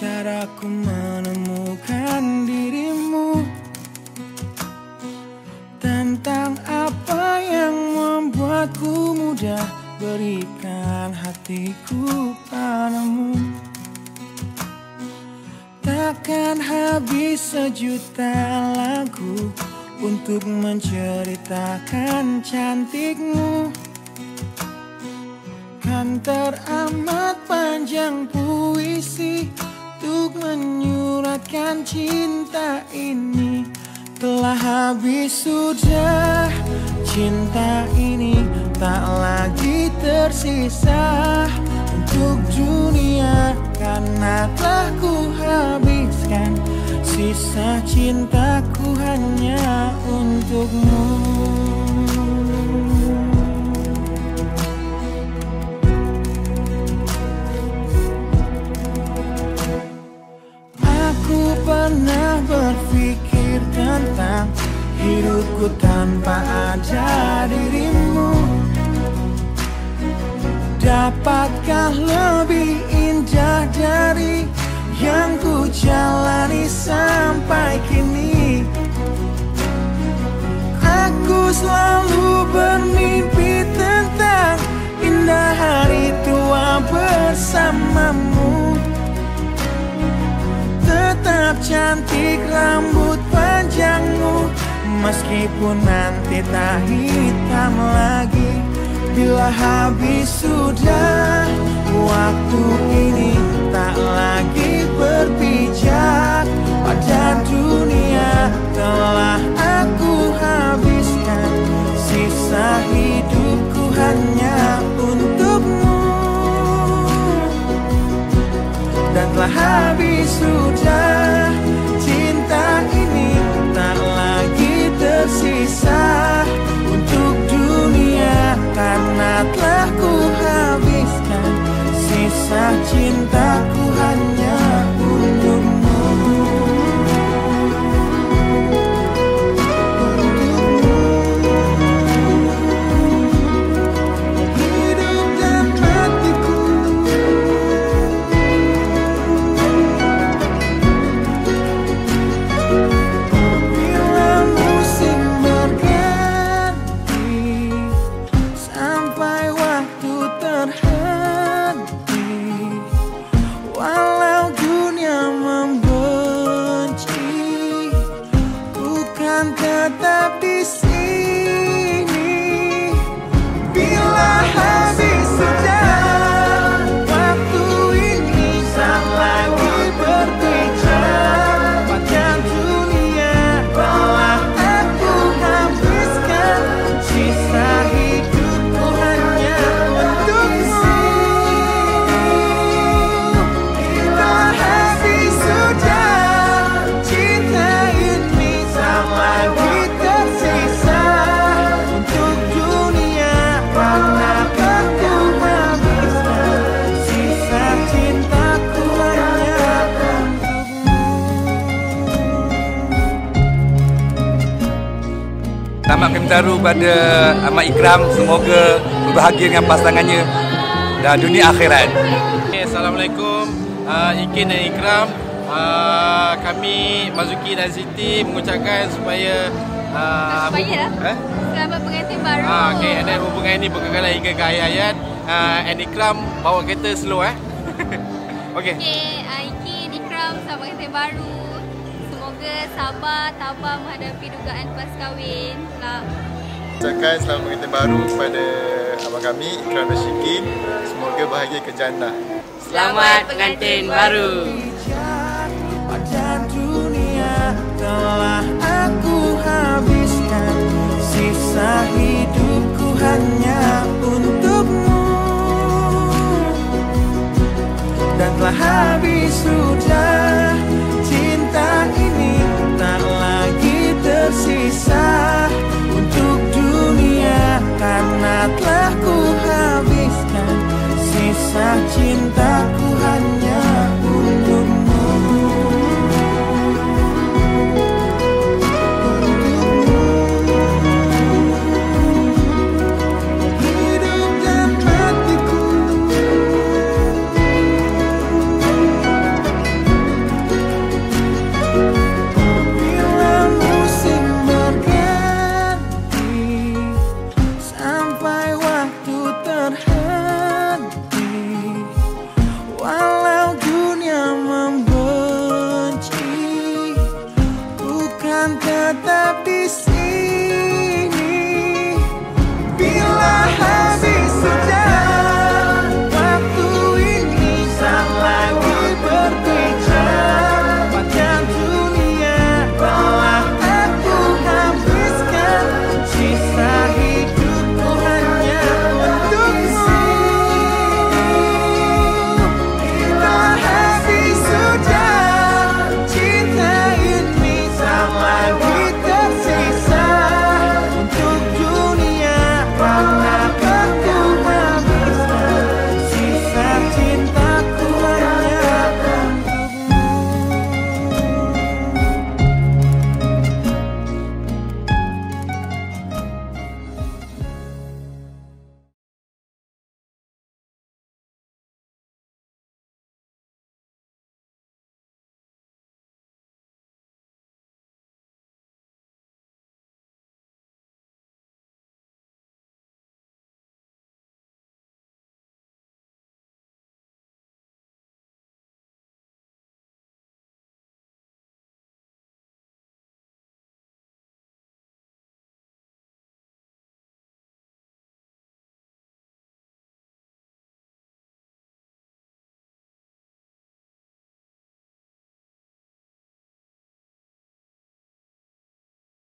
Caraku menemukan dirimu. Tentang apa yang membuatku mudah Berikan hatiku padamu. Takkan habis sejuta lagu Untuk menceritakan cantikmu Teramat panjang puisi Untuk menyuratkan cinta ini. Telah habis sudah Cinta ini tak lagi tersisa Untuk dunia Karena telah ku habiskan Sisa cintaku hanya untukmu tanpa ada dirimu. Dapatkah lebih indah dari yang ku jalani sampai kini? Aku selalu bermimpi tentang indah hari tua bersamamu. Tetap cantik rambut Meskipun nanti tak hitam lagi Bila habis sudah Waktu ini tak lagi berpijak. Pada Selamat kami taruh pada Ahmad Ikram Semoga berbahagia dengan pasangannya Dan dunia akhirat Okay, Assalamualaikum uh, Ikin dan Ikram uh, Kami Mazuki dan Siti mengucapkan supaya uh, Supaya? eh? Selamat pengantin baru. Ah, okay, dan hubungan ini berkekalan hingga ke akhir hayat uh, And Ikram bawa kereta slow eh Okay Okey, Aiki, Ikram, selamat pengantin baru. Semoga sabar, tabah menghadapi dugaan pas kahwin. Lah. Ucapkan selamat pengantin baru kepada abang kami Ikram dan Syikin Semoga bahagia ke jannah Selamat pengantin baru. Pada dunia telah aku habiskan Sisa hidupku hanya untukmu Dan telah habis tetap di sini bila habis.